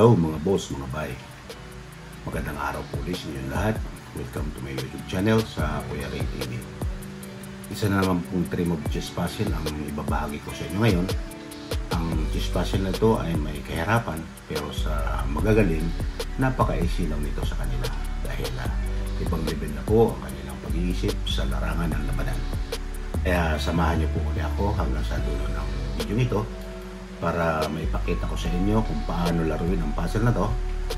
Hello mga boss, mga bay. Magandang araw po ulit sa inyo lahat. Welcome to my YouTube channel sa Kuya Ray TV. Isa na naman pong trim of puzzle ang ibabahagi ko sa inyo ngayon. Ang chess puzzle na ito ay may kahirapan pero sa magagaling, napaka-easy lang nito sa kanila dahil uh, ibang level na po ang kanilang pag-iisip sa larangan ng labanan. Kaya samahan niyo po ulit ako hanggang sa dulo ng video nito para maipakita ko sa inyo kung paano laruin ang puzzle na to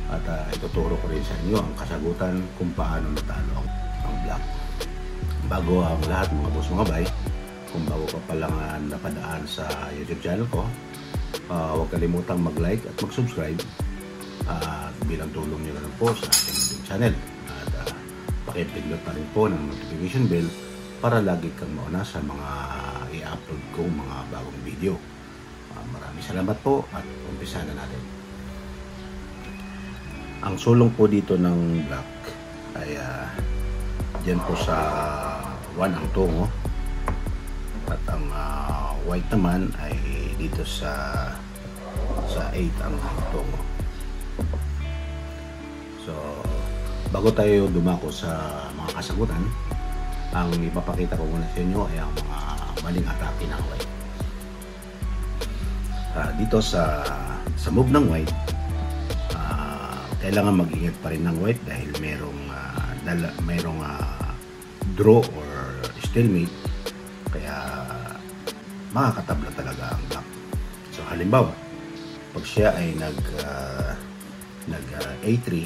at uh, ituturo ko rin sa inyo ang kasagutan kung paano natalo ang, block. Bago ang lahat mga boss mga bay, kung bago ka pa lang uh, napadaan sa YouTube channel ko, uh, huwag kalimutang mag-like at mag-subscribe uh, bilang tulong nyo na po sa ating YouTube channel. At uh, pakipindot na rin po ng notification bell para lagi kang mauna sa mga i-upload kong mga bagong video. Uh, maraming salamat po at umpisa na natin. Ang sulong po dito ng black ay uh, dyan po sa 1 ang tungo at ang uh, white naman ay dito sa sa 8 ang tungo. So, bago tayo dumako sa mga kasagutan, ang ipapakita ko muna sa inyo ay ang mga maling atake ng white. Uh, dito sa sa move ng white, uh, kailangan mag-ingat pa rin ng white dahil merong uh, dala, merong uh, draw or stalemate. Kaya makakatabla talaga ang black. So halimbawa, pag siya ay nag uh, nag uh, A3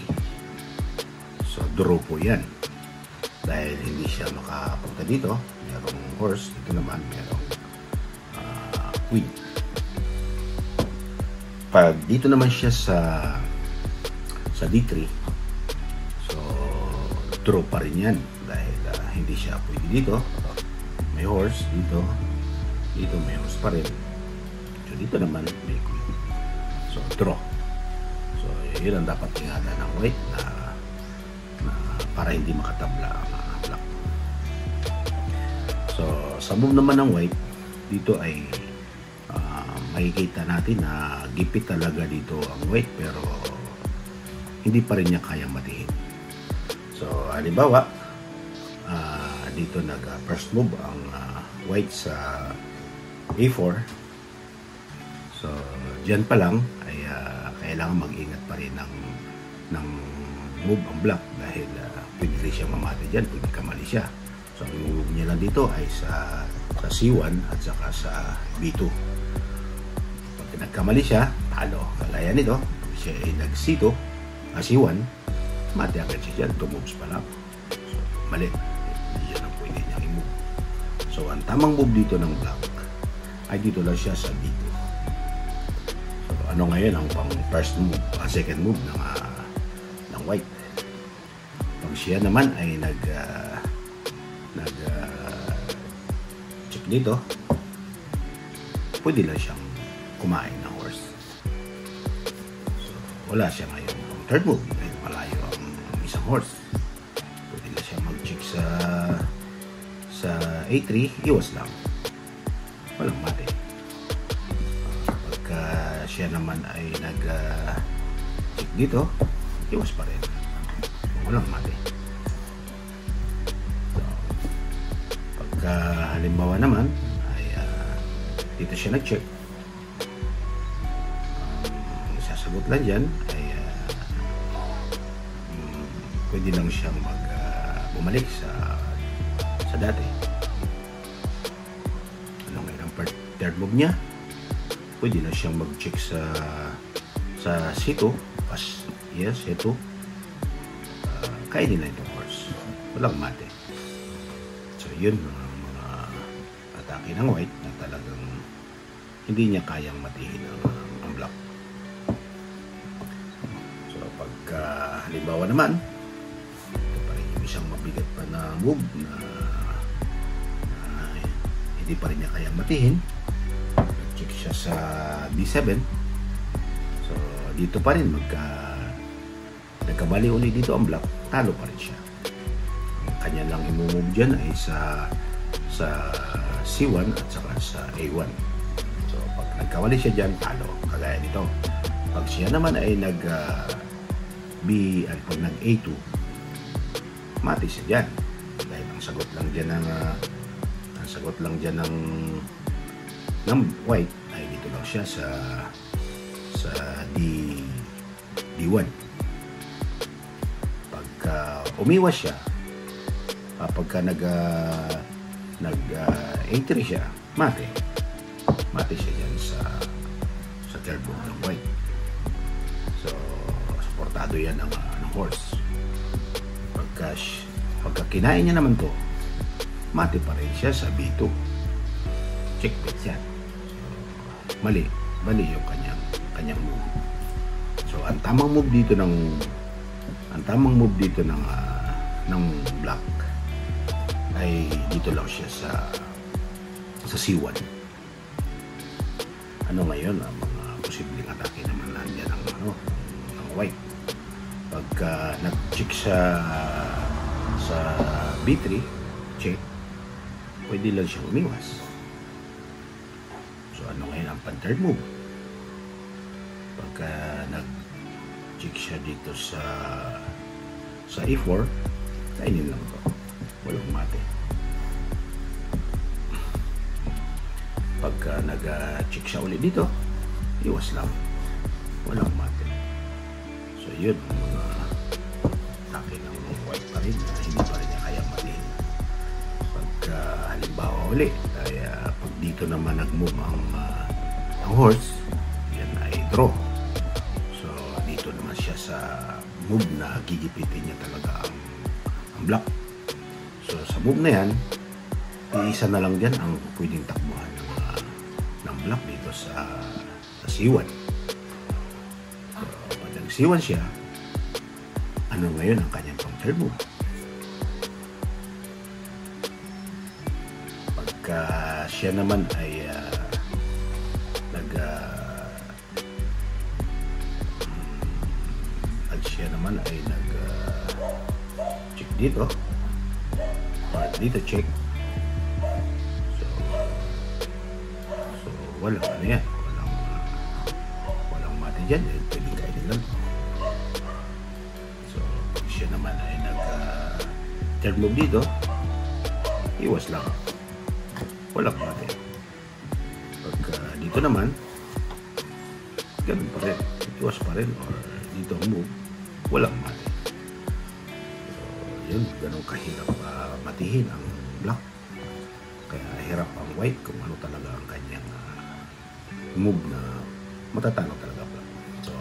so draw po 'yan. Dahil hindi siya makapunta dito merong horse dito naman merong uh, queen pag dito naman siya sa sa D3 so draw pa rin yan dahil uh, hindi siya pwede dito. May horse dito dito may horse pa rin. So dito naman may queen. So draw. So yun ang dapat ingatan ng white na, na para hindi makatabla ang black. So sa move naman ng white dito ay uh, makikita natin na gipit talaga dito ang white pero hindi pa rin niya kayang matihin. So halimbawa uh, dito nag uh, first move ang uh, white sa A4 so dyan pa lang ay uh, kailangan mag-ingat pa rin ng, ng move ang black dahil uh, pwede rin siya mamati dyan pwede kamali siya. So ang move niya lang dito ay sa, sa C1 at saka sa B2 pag nagkamali siya talo. Kalaya nito siya ay nag C2 uh, C1 mati agad siya dyan. 2 moves pa lang. So mali. Yan ang pwede niya i-move. So ang tamang move dito ng black ay dito lang siya sa B2 so ano ngayon ang pang first move? Ang second move ng, uh, ng white. Pag siya naman ay nag uh, nag uh, check dito pwede lang siyang kumain ng horse. So wala siya ngayon. Third move dahil malayo ang isang horse. Pwede lang siya mag check sa sa A3 iwas lang. Walang mate pagka siya naman ay nag uh, check dito iwas pa rin. Walang mate so, pagka halimbawa naman ay uh, dito siya nag-check sasagot lang dyan ay uh, pwede lang siyang mag uh, bumalik sa sa dati. Ano ngayon ang third move niya? Pwede na siyang mag-check sa sa C2 pas yes C2 uh, kainin na itong horse. Walang mate. So yun ang mga atake ng white na talagang hindi niya kayang matihin ang, ang halimbawa naman ito pa rin yung isang mabigat pa na move na, na hindi pa rin niya kayang matihin check siya sa B7 so dito pa rin magka nagkamali ulit dito ang black talo pa rin siya. Ang kanya lang imumove dyan ay sa sa C1 at saka sa A1 so pag nagkamali siya dyan talo. Kagaya nito. Pag siya naman ay nag uh, B, at pag nag A2, mati siya dyan. Dahil ang sagot lang dyan ng uh, ang sagot lang dyan ng ng white ay dito lang siya sa sa D D1 pagka umiwas siya uh, pagka nag uh, nag uh, A3 siya mate. Mate siya dyan sa sa third move ng white supportado yan ng, uh, ng horse. Pagka pagka kinain niya naman to mati pa rin siya sa B2 checkmate so, mali mali yung kanyang kanyang move. So ang tamang move dito ng ang tamang move dito ng uh, ng black ay dito lang siya sa sa C1 ano ngayon ang mga posibleng atake naman nandiyan ng ano ng white pagka nag-check sa sa B3 check pwede lang siya umiwas. So ano ngayon ang pan third move pagka nag-check siya dito sa sa A4 kainin lang to. Walang mate. Pagka nag-check siya ulit dito iwas lang. Walang mate. So yun uli ay uh, pag dito naman nag-move ang, uh, ang horse yan ay draw. So dito naman siya sa move na gigipitin niya talaga ang, ang black so sa move na yan iisa na lang dyan ang pwedeng takbuhan ng, uh, ng black dito sa, sa C1 so pag nag C1 siya ano ngayon ang kanyang counter move pagka siya naman ay uh, nag uh, pag siya naman ay nag uh, check dito. Or dito check. So so walang ano yan. Walang uh, walang mati dyan. Eh, pwede kainin lang. So siya naman ay nag uh, third dito iwas lang walang mati pagka dito naman ganun pa rin. Iwas pa rin or dito move walang mati so yun ganun kahirap uh, matihin ang black kaya hirap ang white kung ano talaga ang kanyang uh, move na matatalo talaga black so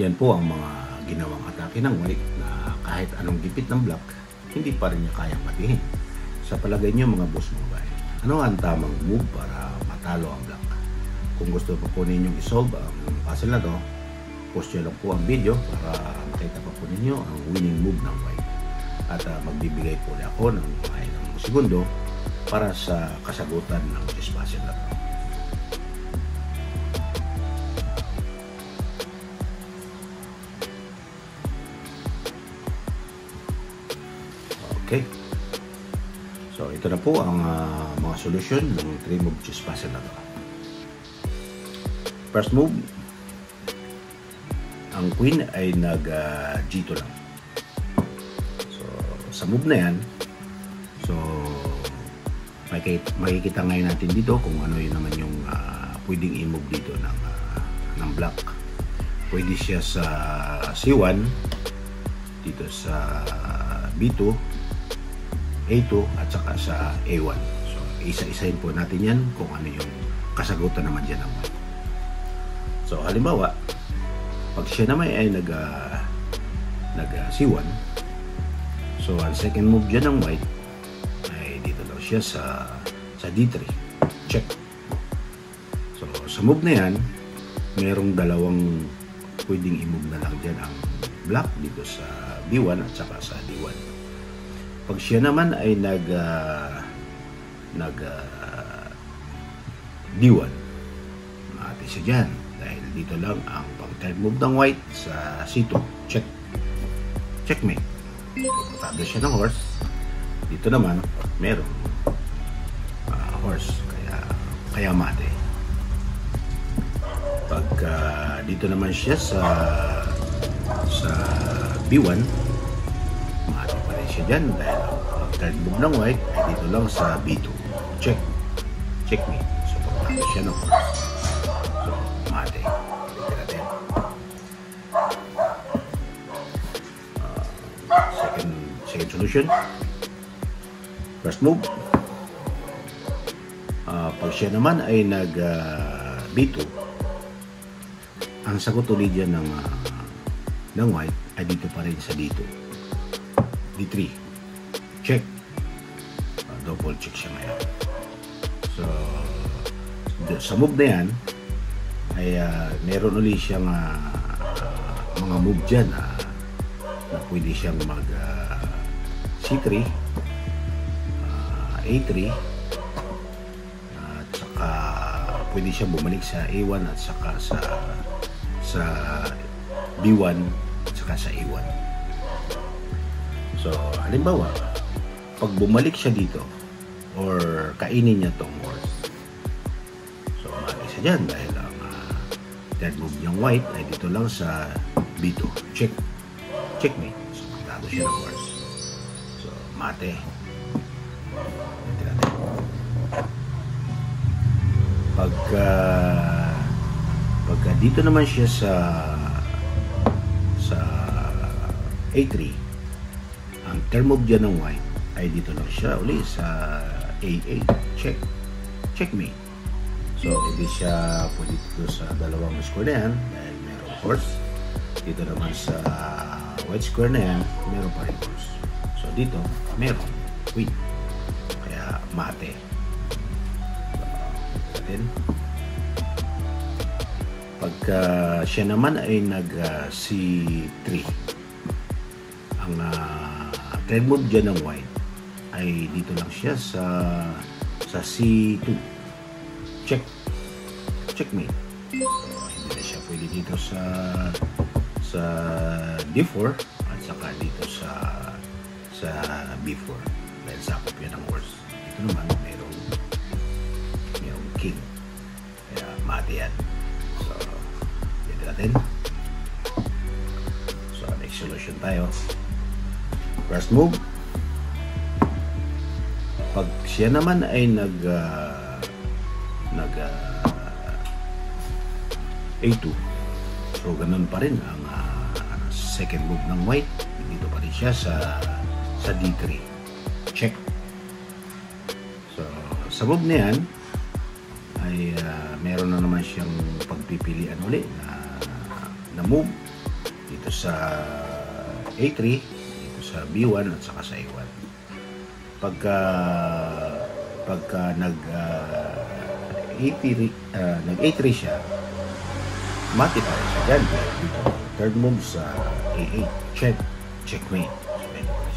yan po ang mga ginawang atake ng white na kahit anong gipit ng black hindi pa rin niya kayang matihin sa palagay niyo mga boss mga bahay, ano ang tamang move para matalo ang black? Kung gusto pa po ninyong isolve ang puzzle na to, post nyo lang po ang video para makita pa po ninyo ang winning move ng white. At uh, magbibigay po na ako ng mga ilang segundo para sa kasagutan ng puzzle na to. Okay. Ito na po ang uh, mga solusyon ng 3 move chess puzzle na to. First move, ang queen ay nag uh, G2 lang. So, sa move na yan, so, makikita, makikita ngayon natin dito kung ano yun naman yung uh, pwedeng i-move dito ng, uh, ng black. Pwede siya sa C1, dito sa B2, A2 at saka sa A1. So, isa-isahin po natin yan kung ano yung kasagutan naman dyan white. So, halimbawa, pag siya naman ay nag, uh, nag uh, C1, so, ang second move dyan ng white ay dito daw siya sa, sa D3. Check. So, sa move na yan, merong dalawang pwedeng i-move na lang dyan ang black dito sa B1 at saka sa D1 pag siya naman ay nag uh, nag uh, D1 mati siya dyan. Dahil dito lang ang pag move ng white sa C2 check. Checkmate. Patado siya ng horse. Dito naman meron uh, horse. Kaya kaya mati Pagka dito naman siya sa sa B1, mati pa rin siya dyan dahil ang third move ng white ay dito lang sa B2. Check. Check me. So, pagkakit siya ng horse. So, mati. Dito natin. Uh, second, second solution. First move. Uh, pag siya naman ay nag uh, B2, ang sagot ulit dyan ng, uh, ng white ay dito pa rin sa D2. D3. Check. Uh, double check siya ngayon. So, sa move na yan, ay uh, meron ulit siyang uh, uh, mga move dyan uh, na pwede siyang mag uh, C3 uh, A3 at saka pwede siyang bumalik sa A1 at saka sa sa B1 at saka sa A1 so halimbawa pag bumalik siya dito or kainin niya tong horse. So siya dyan dahil ang uh, third move niyang white ay dito lang sa B2 check checkmate. So magtago siya ng horse. So mate. Pagka pagka dito naman siya sa sa A3 ang move dyan ng white ay dito lang siya uli sa A8 check. Checkmate so hindi siya pwede dito sa dalawang square na yan dahil merong horse dito naman sa white square na yan meron pa rin. Horse so dito meron. Queen kaya mate. So, natin. Pagka siya naman ay nag uh, C3 ang uh, trend move dyan ng white. Ay dito lang siya sa sa C2 check. Checkmate. So, hindi na siya pwede dito sa sa D4 at saka dito sa sa B4 dahil sakop yan ng horse dito naman merong merong king. Kaya mati yan. So dito natin. So next solution tayo first move. Pag siya naman ay nag uh, nag uh, A2 so ganun pa rin ang uh, second move ng white. Dito pa rin siya sa sa D3 check. So sa move na yan ay uh, meron na naman siyang pagpipilian uli na, na move dito sa A3 dito sa B1 at saka sa A1 pagka pagka nag uh, A3 uh, nag A3 siya rin siya dyan. Third move sa A8 check checkmate. So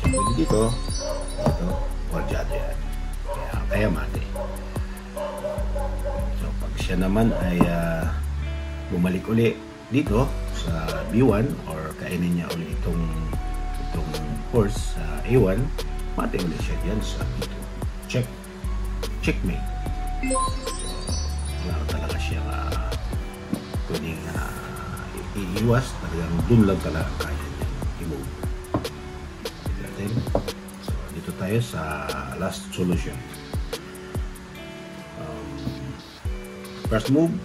siya pwede dito dito orjado yan kaya, kaya mati so pag siya naman ay uh, bumalik uli dito sa B1 or kainin niya uli itong itong horse sa A1 mati ulit siya dyan sa B2 check checkmate. Wala talaga siya uh, pwedeng uh, iiwas. Talagang dun lang talaga kaya niya i-move. Natin. So dito tayo sa last solution. Um, first move.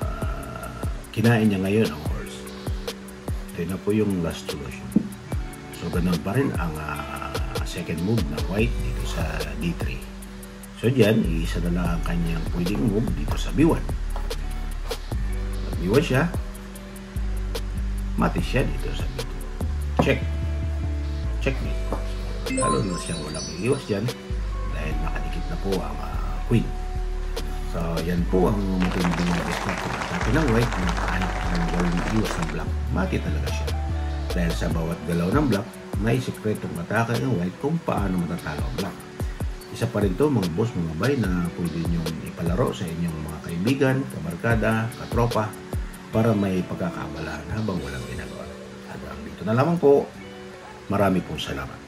Uh, kinain niya ngayon ang horse ito na po yung last solution So, ganun pa rin ang uh, second move ng white dito sa D3. So, dyan, iisa na lang ang kanyang pwedeng move dito sa B1. Pag B1 siya, mati siya dito sa B2. Check. Checkmate. So, lalo na siyang walang iiwas dyan dahil nakadikit na po ang uh, queen. So, yan po ang matinding discount ng atake ng white na kahanap ng gawing iwas ng black. Mati talaga siya. Dahil sa bawat galaw ng black, may sikretong atake ng white kung paano matatalo ang black. Isa pa rin to mga boss, mga bay na pwede nyong ipalaro sa inyong mga kaibigan, kabarkada, katropa para may pagkakaabalahan habang walang ginagawa. Hanggang dito na lamang po. Marami pong salamat.